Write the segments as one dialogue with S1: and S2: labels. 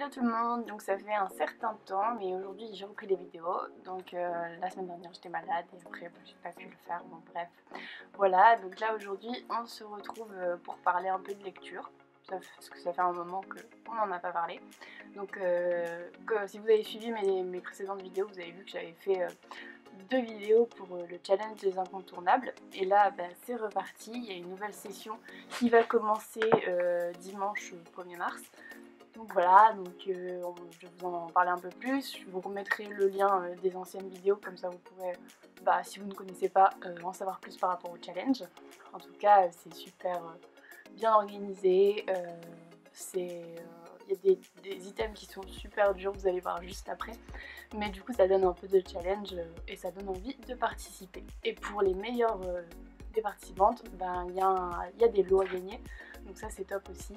S1: Hello tout le monde, donc ça fait un certain temps mais aujourd'hui j'ai repris des vidéos. Donc euh, la semaine dernière j'étais malade et après bah, j'ai pas pu le faire. Bon bref. Voilà. Donc là aujourd'hui on se retrouve euh, pour parler un peu de lecture. Parce que ça fait un moment qu'on n'en a pas parlé. Donc euh, si vous avez suivi mes, précédentes vidéos vous avez vu que j'avais fait deux vidéos pour le challenge des incontournables. Et là bah, c'est reparti, il y a une nouvelle session qui va commencer dimanche 1er mars donc voilà, donc euh, je vais vous en parler un peu plus. Je vous remettrai le lien euh, des anciennes vidéos, comme ça vous pourrez, bah, si vous ne connaissez pas, euh, en savoir plus par rapport au challenge. En tout cas, c'est super bien organisé. il y a des, items qui sont super durs, vous allez voir juste après. Mais du coup, ça donne un peu de challenge et ça donne envie de participer. Et pour les meilleures des participantes, ben, il y, y, a des lots à gagner. Donc ça, c'est top aussi.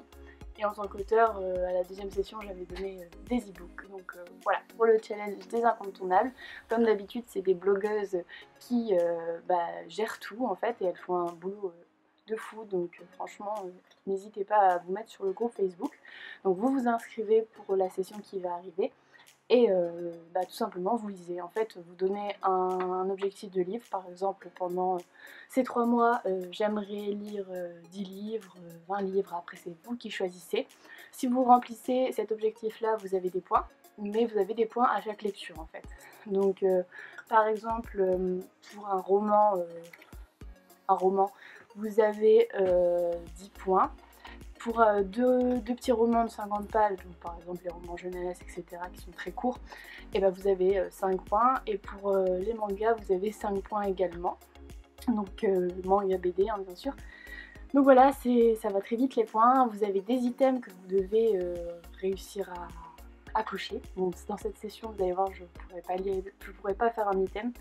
S1: Et en tant qu'auteur, euh, à la deuxième session, j'avais donné euh, des e-books. Donc euh, voilà, pour le challenge des incontournables. Comme d'habitude, c'est des blogueuses qui bah, gèrent tout en fait et elles font un boulot de fou. Donc franchement, n'hésitez pas à vous mettre sur le groupe Facebook. Donc vous vous inscrivez pour la session qui va arriver. Et euh, bah, tout simplement, vous lisez. En fait, vous donnez un, objectif de livre. Par exemple, pendant ces trois mois, euh, j'aimerais lire 10 euh, livres, 20 livres. Après, c'est vous qui choisissez. Si vous remplissez cet objectif-là, vous avez des points. Mais vous avez des points à chaque lecture, en fait. Donc, par exemple, pour un roman, un roman, vous avez 10 points pour euh, deux, petits romans de 50 pages, donc par exemple les romans jeunesse, etc., qui sont très courts, et ben vous avez 5 euh, points. Et pour euh, les mangas, vous avez 5 points également. Donc manga BD, hein, bien sûr. Donc voilà, ça va très vite les points. Vous avez des items que vous devez réussir à, cocher. Dans cette session, vous allez voir, je ne pourrais pas faire un item.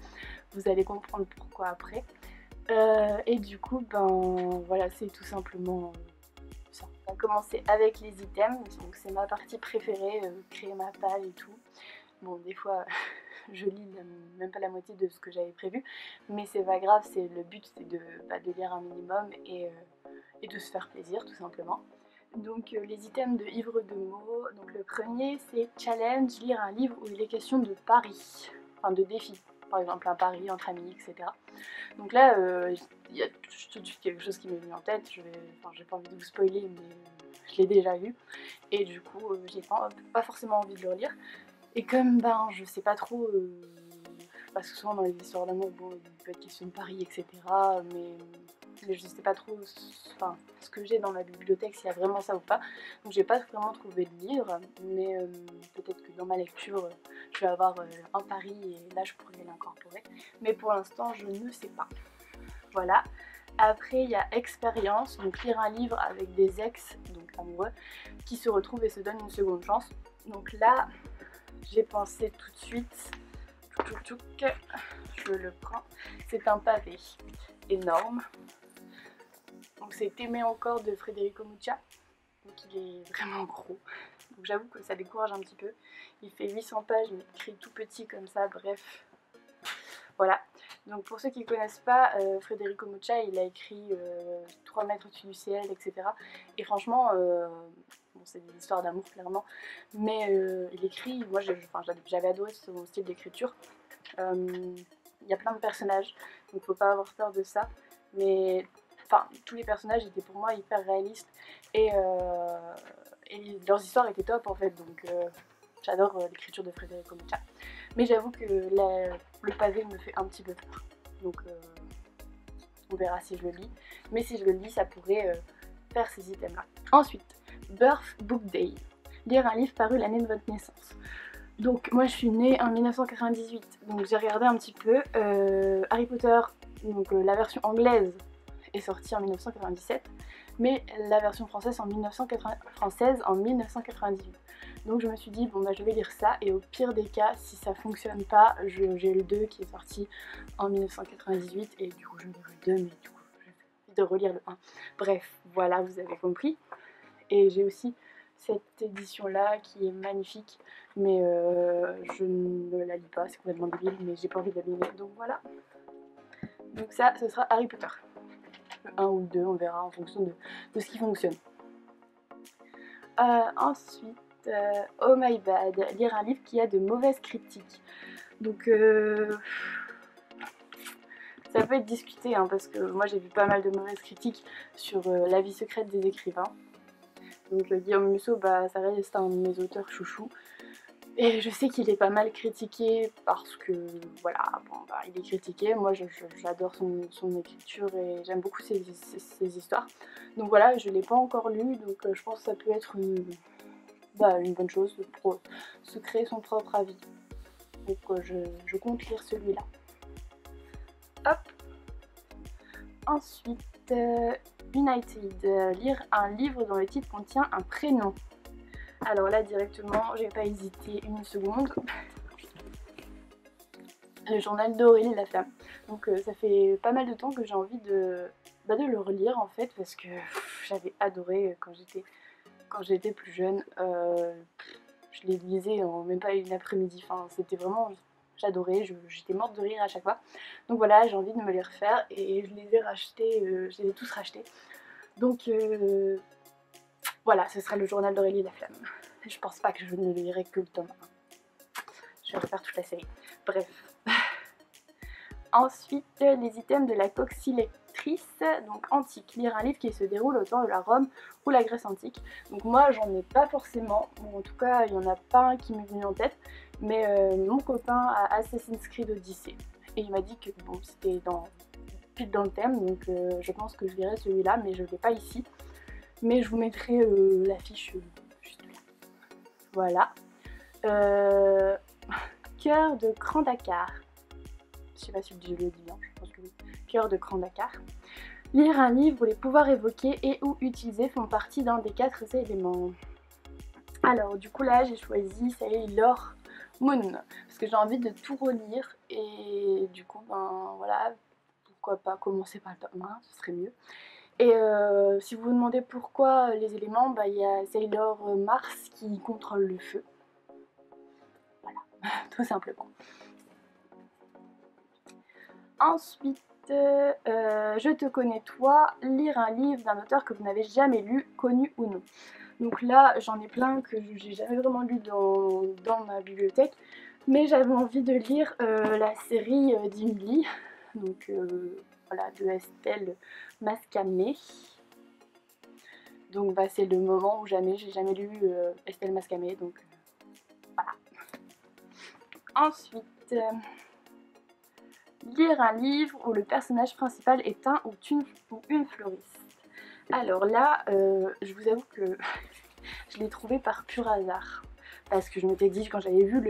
S1: Vous allez comprendre pourquoi après. et du coup, ben voilà, c'est tout simplement on va commencer avec les items, donc c'est ma partie préférée, euh, créer ma page et tout. Bon, des fois, je lis même pas la moitié de ce que j'avais prévu, mais c'est pas grave, c'est le but c'est de, bah, lire un minimum et, euh, et, de se faire plaisir tout simplement. Donc euh, les items de livre de mots, donc le premier c'est challenge, lire un livre où il est question de pari, enfin de défi par exemple un pari entre amis, etc. Donc là, euh, il y a tout de suite quelque chose qui m'est venu en tête, je j'ai pas envie de vous spoiler, mais je l'ai déjà vu, et du coup euh, j'ai pas, pas, forcément envie de le relire. Et comme ben je sais pas trop, euh, parce que souvent dans les histoires d'amour, bon, il peut être question de pari, etc. Mais je sais pas trop enfin, ce que j'ai dans ma bibliothèque, s'il y a vraiment ça ou pas. Donc j'ai pas vraiment trouvé de livre, mais euh, peut-être que dans ma lecture, je vais avoir euh, un pari et là je pourrais l'incorporer. Mais pour l'instant, je ne sais pas. Voilà. Après, il y a expérience, donc lire un livre avec des ex, donc amoureux, qui se retrouvent et se donnent une seconde chance. Donc là, j'ai pensé tout de suite, je le prends, c'est un pavé énorme donc c'est Aimer encore de Federico Muccia. Donc il est vraiment gros. Donc j'avoue que ça décourage un petit peu. Il fait 800 pages mais écrit tout petit comme ça, bref. Voilà. Donc pour ceux qui ne connaissent pas, euh, Federico Muccia, il a écrit 3 euh, mètres au-dessus du ciel, etc. Et franchement, euh, c'est des histoires d'amour clairement, mais il écrit, moi j'avais adoré son style d'écriture. Il y a plein de personnages, donc faut pas avoir peur de ça. Mais enfin tous les personnages étaient pour moi hyper réalistes. Et, euh, leurs histoires étaient top en fait. Donc euh, j'adore euh, l'écriture de Frédéric Mucha mais j'avoue que le pavé me fait un petit peu peur. Donc on verra si je le lis. Mais si je le lis ça pourrait faire ces items là ensuite Birth Book Day. Lire un livre paru l'année de votre naissance. Donc moi je suis née en 1998 donc j'ai regardé un petit peu Harry Potter donc la version anglaise est sortie en 1997, mais la version française en, 1998. Donc je me suis dit, bon bah je vais lire ça, et au pire des cas, si ça fonctionne pas, j'ai le 2 qui est sorti en 1998, et du coup je lirai le 2, mais du coup je vais de relire le 1. Bref, voilà, vous avez compris. Et j'ai aussi cette édition là qui est magnifique mais euh, je ne la lis pas, c'est complètement débile mais j'ai pas envie de la lire donc voilà donc ça ce sera Harry Potter un ou deux, on verra en fonction de, ce qui fonctionne. Euh, ensuite, Oh My Bad, lire un livre qui a de mauvaises critiques. Donc ça peut être discuté hein, parce que moi j'ai vu pas mal de mauvaises critiques sur La vie secrète des écrivains. Donc Guillaume Musso, bah, ça reste un de mes auteurs chouchous. Et je sais qu'il est pas mal critiqué parce que, voilà, bon, bah, il est critiqué. Moi, j'adore son, écriture et j'aime beaucoup ses, histoires. Donc voilà, je l'ai pas encore lu, donc euh, je pense que ça peut être une, bah, une bonne chose pour se créer son propre avis. Donc euh, je, je, compte lire celui-là. Hop Ensuite, euh, United, lire un livre dont le titre contient un prénom. Alors là directement, j'ai pas hésité une seconde. Le journal d'Aurélie la femme. Donc euh, ça fait pas mal de temps que j'ai envie de, bah, le relire en fait parce que j'avais adoré quand j'étais quand j'étais plus jeune. Euh, je les lisais en même pas une après-midi. Enfin c'était vraiment j'adorais, j'étais morte de rire à chaque fois. Donc voilà, j'ai envie de me les refaire et je les ai rachetés, euh, je les ai tous rachetés. Donc voilà, ce sera le journal d'Aurélie Flamme. Je pense pas que je ne lirai que le tome 1. Je vais refaire toute la série. Bref. Ensuite, les items de la coxylectrice, donc antique. Lire un livre qui se déroule au temps de la Rome ou la Grèce antique. Donc moi, j'en ai pas forcément. en tout cas, il n'y en a pas un qui m'est venu en tête. Mais euh, mon copain a Assassin's Creed Odyssey. Et il m'a dit que bon, c'était dans, pile dans le thème. Donc euh, je pense que je lirai celui-là, mais je ne l'ai pas ici mais je vous mettrai euh, l'affiche euh, juste là. Voilà. Euh, cœur de Grand Dakar. Je sais pas si je le dis bien, je pense que oui. Cœur de Grand Dakar. Lire un livre les pouvoirs évoqués et ou utilisés font partie d'un des quatre éléments. Alors du coup là j'ai choisi Sailor Moon parce que j'ai envie de tout relire et du coup ben voilà pourquoi pas commencer par le tome 1 ce serait mieux et euh, si vous vous demandez pourquoi les éléments, bah, il y a Sailor Mars qui contrôle le feu. Voilà, tout simplement. Ensuite, euh, Je te connais toi, lire un livre d'un auteur que vous n'avez jamais lu, connu ou non. Donc là, j'en ai plein que j'ai jamais vraiment lu dans, ma bibliothèque, mais j'avais envie de lire euh, la série d'Emily. Donc de Estelle Mascamé. Donc bah, c'est le moment où jamais j'ai jamais lu euh, Estelle Mascamé, donc euh, voilà. Ensuite, euh, lire un livre où le personnage principal est un ou une, ou une fleuriste. Alors là, je vous avoue que je l'ai trouvé par pur hasard. Parce que je m'étais dit, quand j'avais vu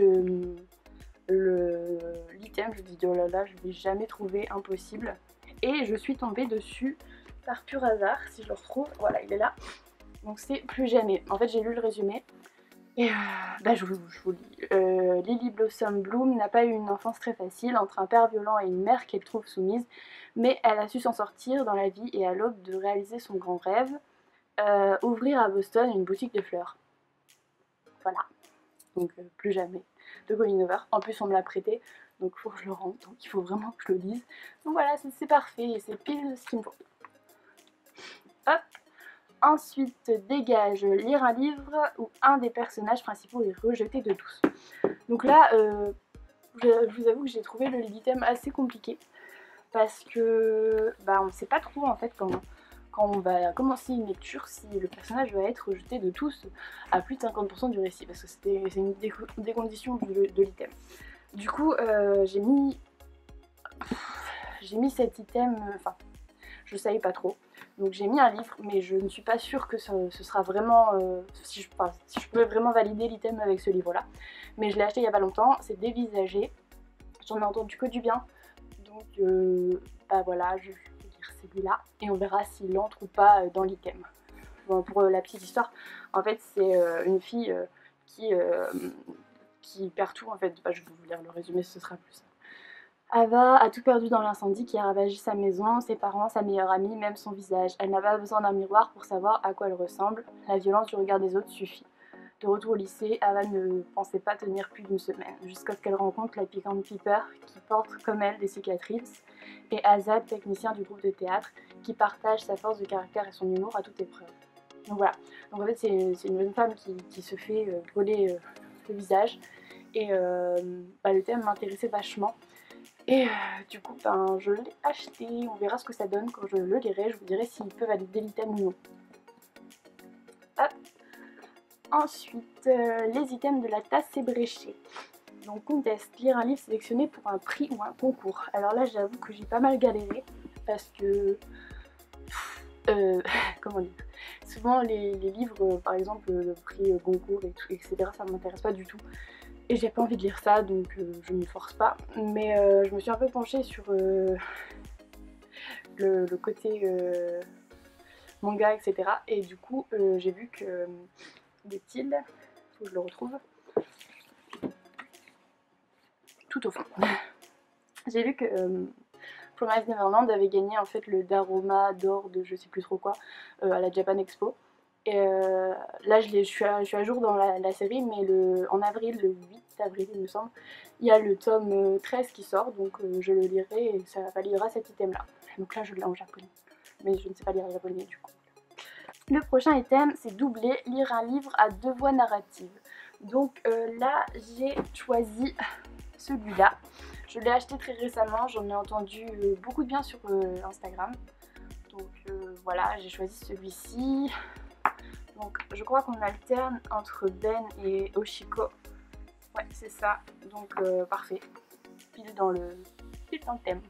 S1: l'item, je me suis dit, oh là là, je vais jamais trouver impossible et je suis tombée dessus par pur hasard, si je le retrouve, voilà il est là, donc c'est plus jamais, en fait j'ai lu le résumé, et euh, bah, je, vous lis. Euh, Lily Blossom Bloom n'a pas eu une enfance très facile entre un père violent et une mère qu'elle trouve soumise, mais elle a su s'en sortir dans la vie et à l'aube de réaliser son grand rêve, euh, ouvrir à Boston une boutique de fleurs. Voilà, donc plus jamais. De Over. En plus on me l'a prêté, donc il faut que je le rende, donc il faut vraiment que je le lise. Donc voilà, c'est parfait, c'est pile ce qu'il me faut. Hop Ensuite, dégage, lire un livre où un des personnages principaux est rejeté de tous. Donc là, euh, je, vous avoue que j'ai trouvé le item assez compliqué. Parce que bah, on ne sait pas trop en fait quand, on va commencer une lecture si le personnage va être rejeté de tous à plus de 50% du récit. Parce que c'est une des, conditions de, de l'item. Du coup, euh, j'ai mis j'ai mis cet item, enfin, je savais pas trop. Donc j'ai mis un livre, mais je ne suis pas sûre que ce, sera vraiment, euh, si, je, je pouvais vraiment valider l'item avec ce livre-là. Mais je l'ai acheté il y a pas longtemps, c'est dévisagé. J'en ai entendu que du bien. Donc, euh, bah voilà, je vais lire celui-là. Et on verra s'il entre ou pas dans l'item. Bon, pour la petite histoire, en fait, c'est une fille qui qui perd tout en fait. je vais vous lire le résumé, ce sera plus simple. Ava a tout perdu dans l'incendie qui a ravagé sa maison, ses parents, sa meilleure amie, même son visage. Elle n'a pas besoin d'un miroir pour savoir à quoi elle ressemble. La violence du regard des autres suffit. De retour au lycée, Ava ne pensait pas tenir plus d'une semaine, jusqu'à ce qu'elle rencontre la piquante Piper, qui porte comme elle des cicatrices, et Azad, technicien du groupe de théâtre, qui partage sa force de caractère et son humour à toute épreuve. Donc voilà. Donc en fait, c'est une jeune femme qui, se fait voler le visage. Et bah, le thème m'intéressait vachement. Et du coup, ben, je l'ai acheté. On verra ce que ça donne quand je le lirai. Je vous dirai s'il peut valider l'item ou non. Ensuite, les items de la tasse ébréchée. Donc contest, lire un livre sélectionné pour un prix ou un concours. Alors là j'avoue que j'ai pas mal galéré parce que... Euh, comment dire? Souvent les, livres, par exemple le prix concours et tout, etc. ça m'intéresse pas du tout. Et j'ai pas envie de lire ça donc euh, je ne me force pas. Mais euh, je me suis un peu penchée sur le, côté manga etc. Et du coup j'ai vu que des il faut que je le retrouve tout au fond. J'ai vu que euh, Promise Neverland avait gagné en fait le Daroma d'or de je sais plus trop quoi euh, à la Japan Expo. Et euh, là je, suis à, jour dans la, série mais le, en avril, le 8 avril il me semble, il y a le tome 13 qui sort donc je le lirai et ça validera cet item là. Donc là je l'ai en japonais mais je ne sais pas lire japonais du coup. Le prochain item c'est doubler, lire un livre à deux voix narratives. Donc là j'ai choisi celui-là. Je l'ai acheté très récemment, j'en ai entendu euh, beaucoup de bien sur euh, Instagram. Donc euh, voilà, j'ai choisi celui-ci. Donc je crois qu'on alterne entre Ben et Oshiko. Ouais, c'est ça. Donc parfait. Pile dans le, pile dans le thème.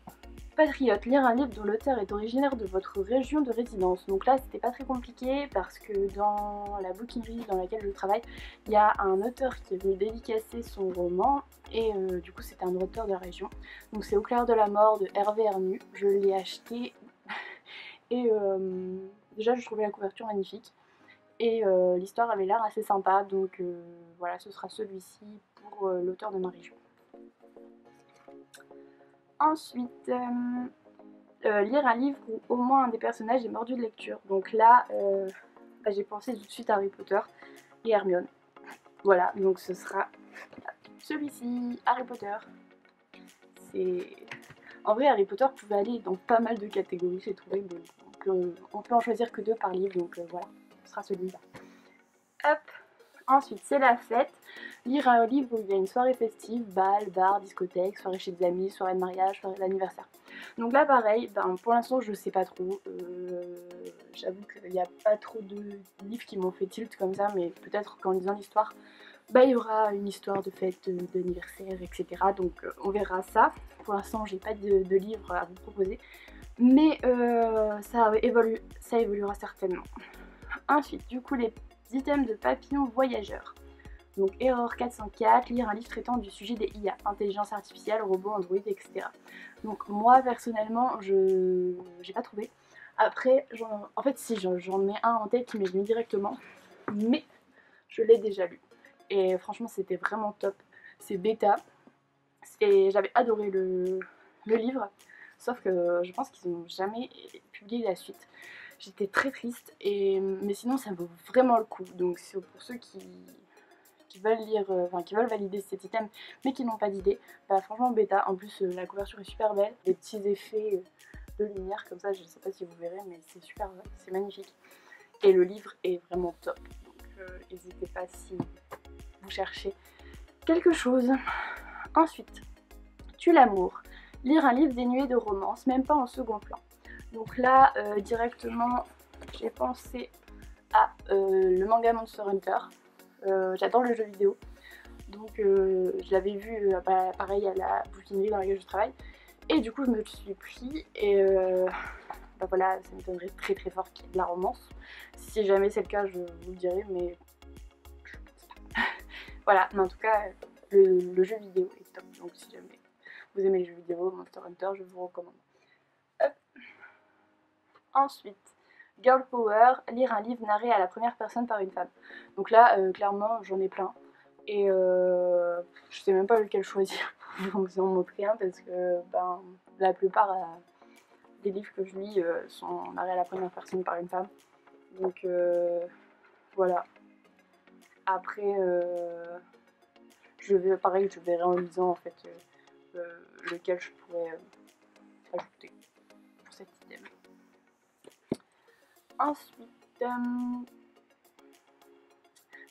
S1: Patriote, lire un livre dont l'auteur est originaire de votre région de résidence. Donc là, c'était pas très compliqué parce que dans la bookinerie dans laquelle je travaille, il y a un auteur qui est venu dédicacer son roman et euh, du coup, c'était un auteur de la région. Donc c'est Au clair de la mort de Hervé Hernu. Je l'ai acheté et euh, déjà, je trouvais la couverture magnifique et euh, l'histoire avait l'air assez sympa. Donc voilà, ce sera celui-ci pour l'auteur de ma région. Ensuite, euh, euh, lire un livre où au moins un des personnages est mordu de lecture. Donc là, euh, bah, j'ai pensé tout de suite à Harry Potter et Hermione. Voilà, donc ce sera celui-ci, Harry Potter. C'est... En vrai, Harry Potter pouvait aller dans pas mal de catégories, j'ai trouvé. Donc, on peut en choisir que deux par livre, donc voilà, ce sera celui-là. Hop Ensuite, c'est la fête. Lire un livre où il y a une soirée festive, bal, bar, discothèque, soirée chez des amis, soirée de mariage, soirée d'anniversaire. Donc là, pareil, ben, pour l'instant, je sais pas trop. Euh, j'avoue qu'il n'y a pas trop de livres qui m'ont fait tilt comme ça, mais peut-être qu'en lisant l'histoire, bah, il y aura une histoire de fête, d'anniversaire, etc. Donc euh, on verra ça. Pour l'instant, j'ai pas de, de, livre à vous proposer, mais euh, ça, évolue, ça évoluera certainement. Ensuite, du coup, les items de papillon voyageurs. Donc Error 404, lire un livre traitant du sujet des IA, intelligence artificielle, robots, android, etc. Donc moi personnellement, je j'ai pas trouvé. Après, en fait si j'en ai un en tête qui m'est venu directement, mais je l'ai déjà lu. Et franchement c'était vraiment top. C'est bêta. Et j'avais adoré le, le livre, sauf que je pense qu'ils n'ont jamais publié la suite. J'étais très triste, et, mais sinon ça vaut vraiment le coup. Donc c'est pour ceux qui, qui veulent lire, euh, enfin qui veulent valider cet item mais qui n'ont pas d'idée, bah franchement bêta. En plus euh, la couverture est super belle, des petits effets euh, de lumière comme ça, je ne sais pas si vous verrez mais c'est super, c'est magnifique. Et le livre est vraiment top. Donc n'hésitez pas si vous cherchez quelque chose. Ensuite, Tu l'amour. Lire un livre dénué de romance, même pas en second plan. Donc là, euh, directement, j'ai pensé à euh, le manga Monster Hunter. Euh, j'adore le jeu vidéo. Donc je l'avais vu bah, pareil à la bouquinerie dans laquelle je travaille. Et du coup je me suis pris et bah voilà, ça me donnerait très très fort qu'il y ait de la romance. Si jamais c'est le cas, je vous le dirai, mais je pense pas. voilà, mais en tout cas, le, le, jeu vidéo est top. Donc si jamais vous aimez les jeux vidéo, Monster Hunter, je vous recommande. Ensuite, Girl Power, lire un livre narré à la première personne par une femme. Donc là, euh, clairement, j'en ai plein. Et euh, je sais même pas lequel choisir vous en montrer un parce que ben, la plupart euh, des livres que je lis sont narrés à la première personne par une femme. Donc voilà. Après, je vais, pareil, je verrai en lisant en fait lequel je pourrais ajouter pour cette idée. Ensuite, euh,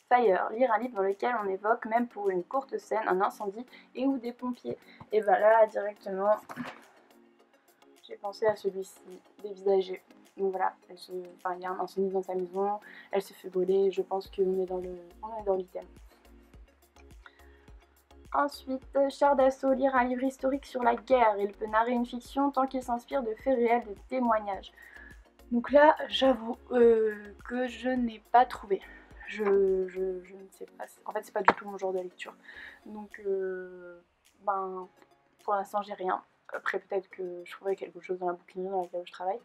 S1: Fire, lire un livre dans lequel on évoque, même pour une courte scène, un incendie et ou des pompiers. Et ben là, directement, j'ai pensé à celui-ci, dévisagé. Donc voilà, se, enfin, il y a un incendie dans sa maison, elle se fait brûler, je pense qu'on est dans le, dans l'item. Ensuite, Char d'assaut, lire un livre historique sur la guerre. Il peut narrer une fiction tant qu'il s'inspire de faits réels, de témoignages. Donc là, j'avoue euh, que je n'ai pas trouvé. Je, ne sais pas. En fait, c'est pas du tout mon genre de lecture. Donc, euh, ben, pour l'instant, j'ai rien. Après, peut-être que je trouverai quelque chose dans la bouquinerie dans laquelle je travaille.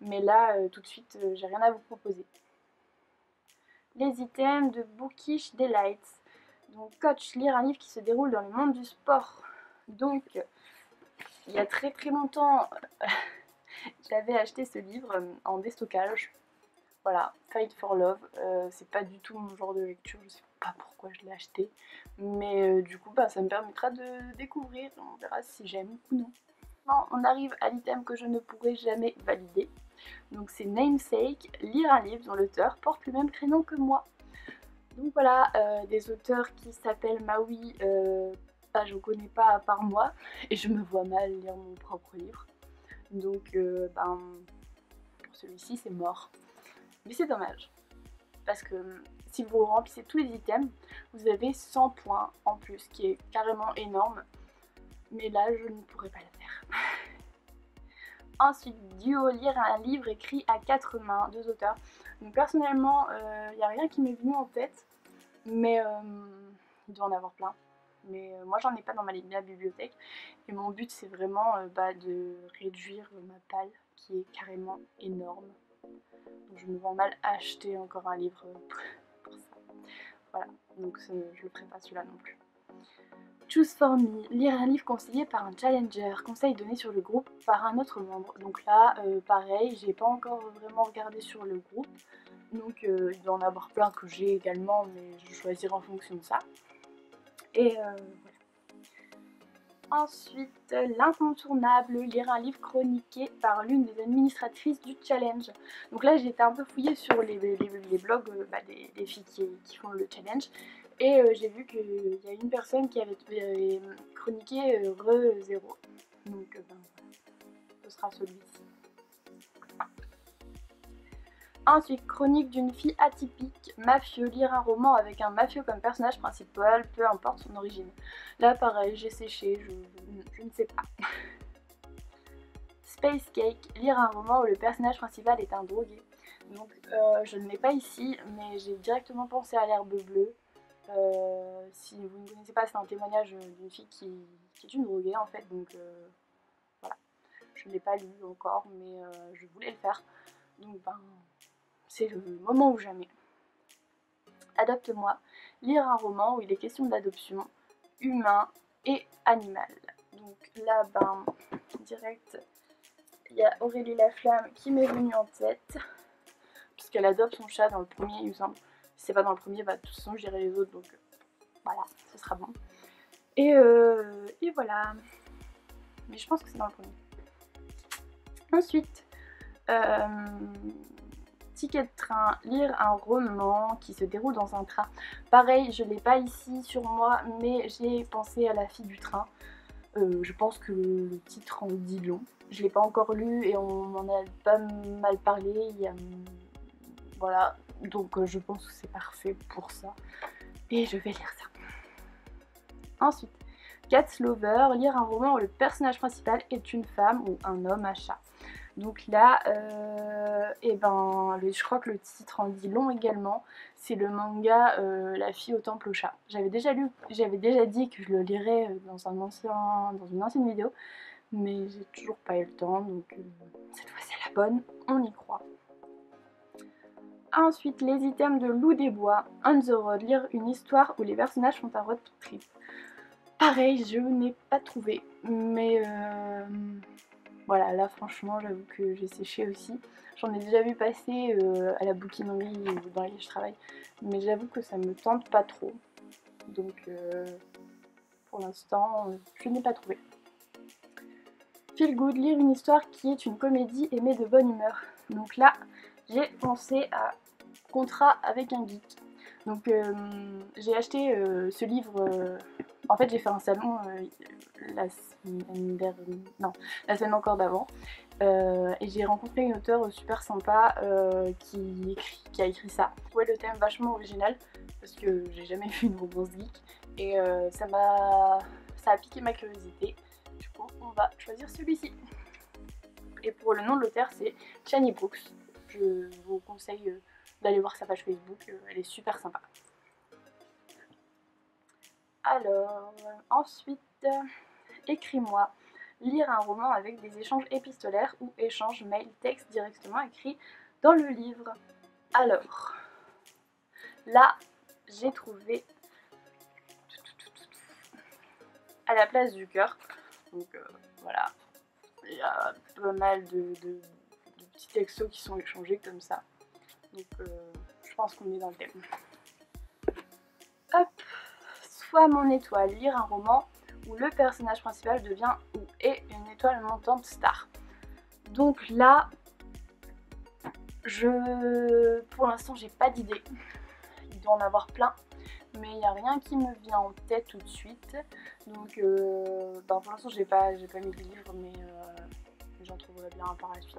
S1: Mais là, euh, tout de suite, j'ai rien à vous proposer. Les items de Bookish Delights. Donc, coach, lire un livre qui se déroule dans le monde du sport. Donc, il y a très très longtemps, j'avais acheté ce livre euh, en déstockage. Voilà, Fight for Love. Euh, c'est pas du tout mon genre de lecture, je sais pas pourquoi je l'ai acheté. Mais euh, du coup, bah, ça me permettra de découvrir. On verra si j'aime ou non. On arrive à l'item que je ne pourrai jamais valider. Donc c'est Namesake, lire un livre dont l'auteur porte le même prénom que moi. Donc voilà, des auteurs qui s'appellent Maui, bah, je ne connais pas à part moi, et je me vois mal lire mon propre livre. Donc euh, ben, pour celui-ci c'est mort. Mais c'est dommage, parce que si vous remplissez tous les items, vous avez 100 points en plus, qui est carrément énorme. Mais là, je ne pourrais pas le faire. Ensuite, duo, lire un livre écrit à quatre mains, deux auteurs. Donc personnellement, il euh, n'y a rien qui m'est venu en tête, mais euh, il doit en avoir plein. Mais euh, moi j'en ai pas dans ma, bibliothèque. Et mon but c'est vraiment bah, de réduire ma palle qui est carrément énorme. Donc je me vois mal acheter encore un livre pour ça. Voilà, donc je le ferai pas celui-là non plus. Choose for me, lire un livre conseillé par un challenger, conseil donné sur le groupe par un autre membre. Donc là, euh, pareil, j'ai pas encore vraiment regardé sur le groupe, donc euh, il doit en avoir plein que j'ai également, mais je choisirai en fonction de ça. Et euh, voilà. Ensuite, l'incontournable, lire un livre chroniqué par l'une des administratrices du challenge. Donc là, j'ai été un peu fouillée sur les, blogs bah, des, filles qui, font le challenge. Et euh, j'ai vu qu'il y a une personne qui avait euh, chroniqué euh, Re 0. Donc ben, ce sera celui-ci. Ensuite, chronique d'une fille atypique, mafieux, lire un roman avec un mafieux comme personnage principal, peu importe son origine. Là, pareil, j'ai séché, je, ne sais pas. Space Cake, lire un roman où le personnage principal est un drogué. Donc, je ne l'ai pas ici, mais j'ai directement pensé à l'herbe bleue. Euh, si vous ne connaissez pas, c'est un témoignage d'une fille qui, est une droguée en fait, donc euh, voilà. Je ne l'ai pas lu encore, mais euh, je voulais le faire. Donc ben, c'est le moment ou jamais. Adopte-moi, lire un roman où il est question d'adoption humain et animal. Donc là, ben, direct, il y a Aurélie Laflamme qui m'est venue en tête, puisqu'elle adopte son chat dans le premier, il me semble. Si c'est pas dans le premier, bah, de toute façon, j'irai les autres, donc voilà, ce sera bon. Et, euh, et voilà. Mais je pense que c'est dans le premier. Ensuite, euh, ticket de train, lire un roman qui se déroule dans un train. Pareil, je l'ai pas ici sur moi, mais j'ai pensé à la fille du train. je pense que le titre en dit long. Je l'ai pas encore lu et on m'en a pas mal parlé. Voilà, donc euh, je pense que c'est parfait pour ça. Et je vais lire ça. Ensuite, Cat Lover, lire un roman où le personnage principal est une femme ou un homme à chat. Donc là, euh, eh ben, je crois que le titre en dit long également. C'est le manga euh, La fille au temple au chat. J'avais déjà lu, j'avais déjà dit que je le lirais dans un ancien, une ancienne vidéo, mais j'ai toujours pas eu le temps. Donc cette fois c'est la bonne, on y croit. Ensuite, les items de Loup des Bois, On the Road, lire une histoire où les personnages font un road trip. Pareil, je n'ai pas trouvé, mais euh, voilà, là franchement, j'avoue que j'ai séché aussi. J'en ai déjà vu passer euh, à la bouquinerie dans laquelle je travaille, mais j'avoue que ça me tente pas trop. Donc, euh, pour l'instant, je n'ai pas trouvé. Feel Good, lire une histoire qui est une comédie aimée de bonne humeur. Donc là, j'ai pensé à Contrat avec un geek. Donc j'ai acheté ce livre, en fait j'ai fait un salon la semaine non, la semaine encore d'avant, et j'ai rencontré une auteure super sympa qui, a écrit ça. Je trouvais le thème vachement original parce que j'ai jamais vu une romance geek et ça m'a ça a piqué ma curiosité. Du coup on va choisir celui-ci. Et pour le nom de l'auteur c'est Chani Brooks. Je vous conseille d'aller voir sa page Facebook, euh, elle est super sympa. Alors, ensuite, écris-moi. Lire un roman avec des échanges épistolaires ou échanges mail-texte directement écrits dans le livre. Alors, là, j'ai trouvé à la place du cœur. Donc euh, voilà, il y a pas mal de, de petits textos qui sont échangés comme ça. Donc euh, je pense qu'on est dans le thème. Hop Soit mon étoile, lire un roman où le personnage principal devient ou est une étoile montante star. Donc là, je pour l'instant j'ai pas d'idée. Il doit en avoir plein, mais il n'y a rien qui me vient en tête tout de suite. Donc euh, ben, pour l'instant j'ai pas, pas mis de livre, mais euh, j'en trouverai bien par la suite.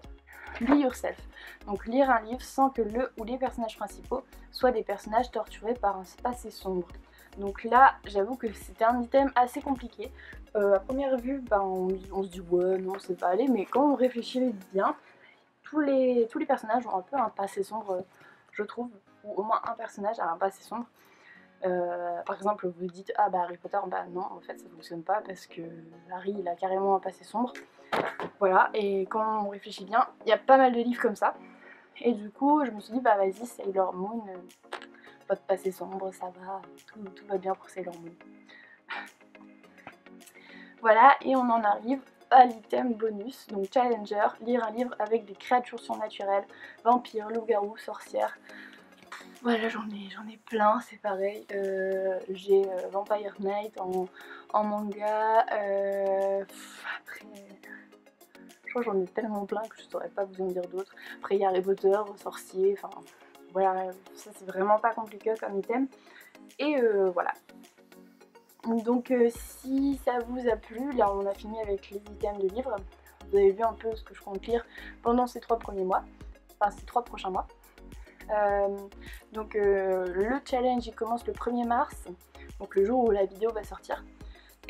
S1: Be Yourself. Donc lire un livre sans que le ou les personnages principaux soient des personnages torturés par un passé sombre. Donc là, j'avoue que c'était un item assez compliqué. Euh, à première vue, ben, on, se dit ouais, non, c'est pas aller, mais quand on réfléchit bien, tous les, tous les personnages ont un peu un passé sombre, je trouve, ou au moins un personnage a un passé sombre. Euh, par exemple, vous dites ah bah Harry Potter, bah non, en fait ça fonctionne pas parce que Harry il a carrément un passé sombre. Voilà, et quand on réfléchit bien, il y a pas mal de livres comme ça. Et du coup, je me suis dit, bah vas-y, Sailor Moon, euh, pas de passé sombre, ça va, tout, va bien pour Sailor Moon. voilà, et on en arrive à l'item bonus, donc Challenger, lire un livre avec des créatures surnaturelles, vampires, loups-garous, sorcières. Voilà, j'en ai, j'en ai plein, c'est pareil. Euh, j'ai euh, Vampire Knight en, manga. après, j'en ai tellement plein que je saurais pas vous en dire d'autres. Après il y a Harry Potter, sorcier, enfin voilà, ça c'est vraiment pas compliqué comme item. Et euh, voilà. Donc euh, si ça vous a plu, là on a fini avec les items de livres. Vous avez vu un peu ce que je compte lire pendant ces trois premiers mois, enfin ces trois prochains mois. Euh, donc le challenge il commence le 1er mars, donc le jour où la vidéo va sortir.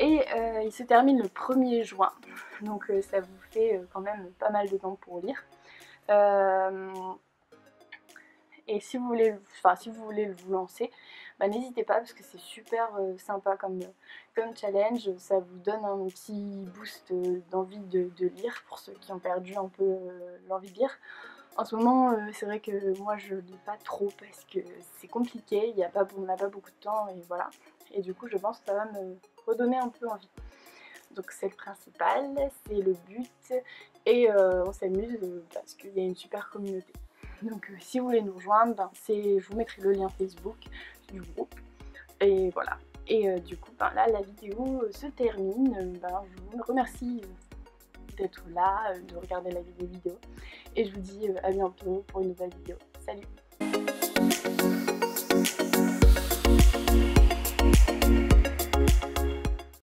S1: Et euh, il se termine le 1er juin, donc euh, ça vous fait euh, quand même pas mal de temps pour lire. et si vous voulez, enfin, si vous voulez vous lancer, bah, n'hésitez pas parce que c'est super sympa comme, comme challenge. Ça vous donne un petit boost d'envie de, lire pour ceux qui ont perdu un peu l'envie de lire. En ce moment, c'est vrai que moi je lis pas trop parce que c'est compliqué, y a pas, on n'a pas beaucoup de temps et voilà. Et du coup, je pense que ça va me redonner un peu envie. Donc c'est le principal, c'est le but et euh, on s'amuse parce qu'il y a une super communauté. Donc euh, si vous voulez nous rejoindre, ben, je vous mettrai le lien Facebook du groupe et voilà. Et euh, du coup, ben, là la vidéo se termine. Ben, je vous remercie d'être là, de regarder la vidéo, vidéo et je vous dis à bientôt pour une nouvelle vidéo. Salut